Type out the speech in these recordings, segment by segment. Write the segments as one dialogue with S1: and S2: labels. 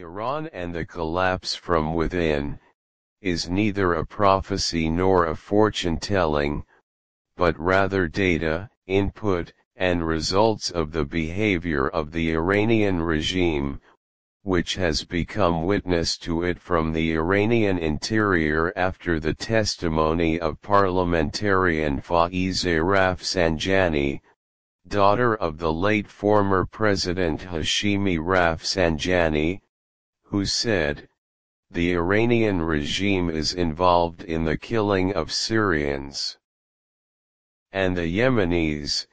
S1: Iran and the collapse from within, is neither a prophecy nor a fortune-telling, but rather data, input, and results of the behavior of the Iranian regime, which has become witness to it from the Iranian interior after the testimony of parliamentarian Faizeh Rafsanjani, daughter of the late former President Hashemi Rafsanjani, who said, the Iranian regime is involved in the killing of Syrians and the Yemenis,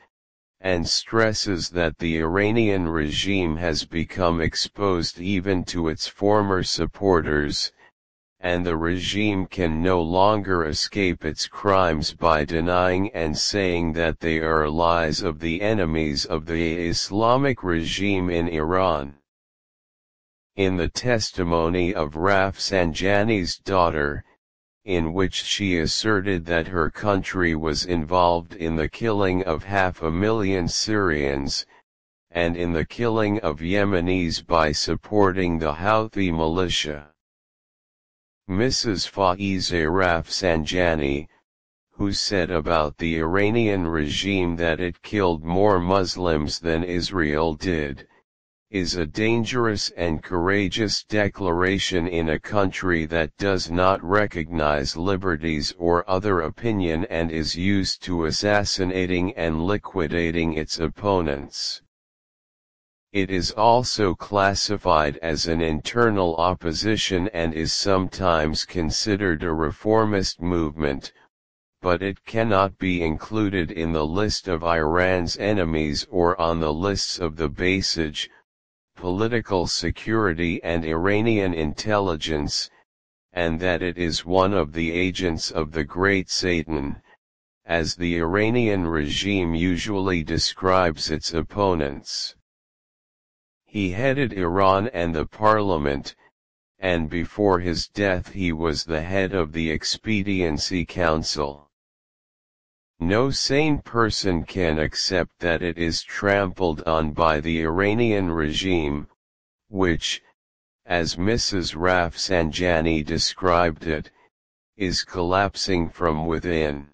S1: and stresses that the Iranian regime has become exposed even to its former supporters, and the regime can no longer escape its crimes by denying and saying that they are lies of the enemies of the Islamic regime in Iran. In the testimony of Rafsanjani's daughter, in which she asserted that her country was involved in the killing of half a million Syrians, and in the killing of Yemenis by supporting the Houthi militia. Mrs. Faizeh Rafsanjani, who said about the Iranian regime that it killed more Muslims than Israel did, is a dangerous and courageous declaration in a country that does not recognize liberties or other opinion and is used to assassinating and liquidating its opponents. It is also classified as an internal opposition and is sometimes considered a reformist movement, but it cannot be included in the list of Iran's enemies or on the lists of the Basij, political security and Iranian intelligence, and that it is one of the agents of the Great Satan, as the Iranian regime usually describes its opponents. He headed Iran and the parliament, and before his death he was the head of the Expediency Council. No sane person can accept that it is trampled on by the Iranian regime, which, as Mrs. Rafsanjani described it, is collapsing from within.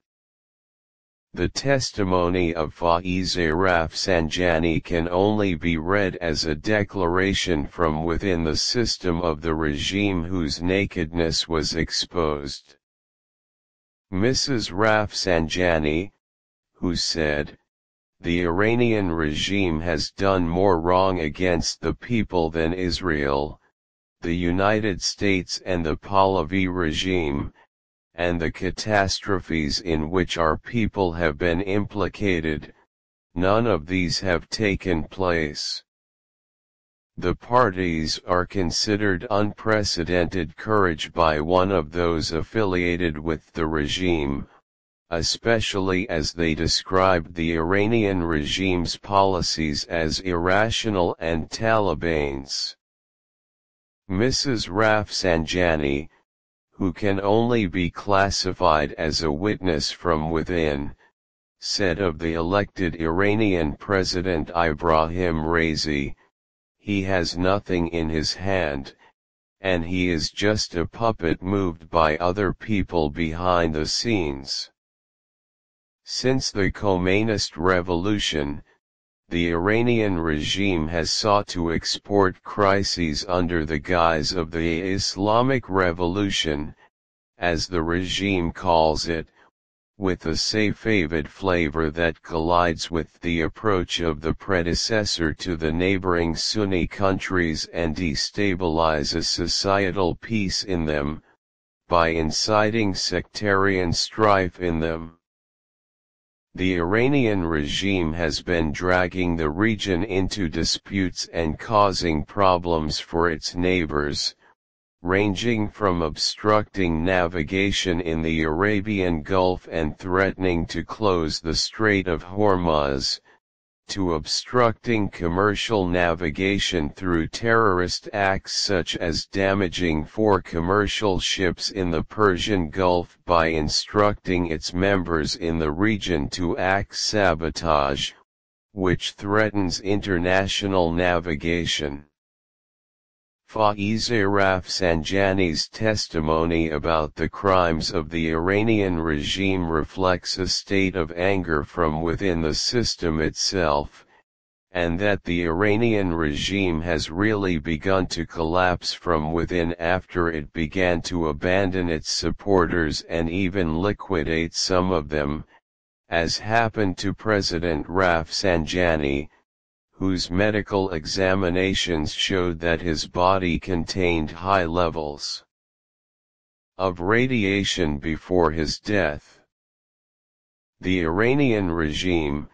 S1: The testimony of Faizeh Rafsanjani can only be read as a declaration from within the system of the regime whose nakedness was exposed. Mrs. Rafsanjani, who said, the Iranian regime has done more wrong against the people than Israel, the United States and the Pahlavi regime, and the catastrophes in which our people have been implicated, none of these have taken place. The parties are considered unprecedented courage by one of those affiliated with the regime, especially as they described the Iranian regime's policies as irrational and Taliban's. Mrs. Rafsanjani, who can only be classified as a witness from within, said of the elected Iranian President Ibrahim Raisi, he has nothing in his hand, and he is just a puppet moved by other people behind the scenes. Since the Khomeinist revolution, the Iranian regime has sought to export crises under the guise of the Islamic Revolution, as the regime calls it, with a Safavid flavor that collides with the approach of the predecessor to the neighboring Sunni countries and destabilizes societal peace in them, by inciting sectarian strife in them. The Iranian regime has been dragging the region into disputes and causing problems for its neighbors, ranging from obstructing navigation in the Arabian Gulf and threatening to close the Strait of Hormuz, to obstructing commercial navigation through terrorist acts such as damaging four commercial ships in the Persian Gulf by instructing its members in the region to act sabotage, which threatens international navigation. Faiz Rafsanjani's testimony about the crimes of the Iranian regime reflects a state of anger from within the system itself, and that the Iranian regime has really begun to collapse from within after it began to abandon its supporters and even liquidate some of them, as happened to President Rafsanjani, whose medical examinations showed that his body contained high levels of radiation before his death. The Iranian regime,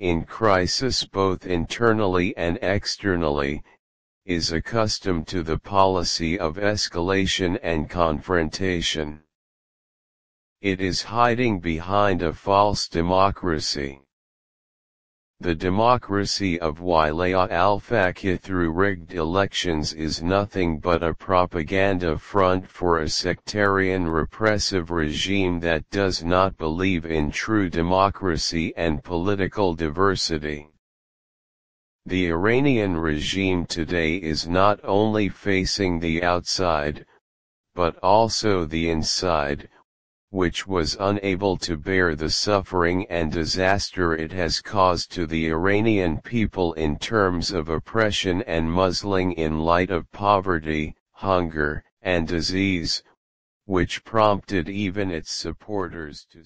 S1: in crisis both internally and externally, is accustomed to the policy of escalation and confrontation. It is hiding behind a false democracy. The democracy of Wilaya al-Faqih through rigged elections is nothing but a propaganda front for a sectarian repressive regime that does not believe in true democracy and political diversity. The Iranian regime today is not only facing the outside, but also the inside, which was unable to bear the suffering and disaster it has caused to the Iranian people in terms of oppression and muzzling in light of poverty, hunger, and disease, which prompted even its supporters to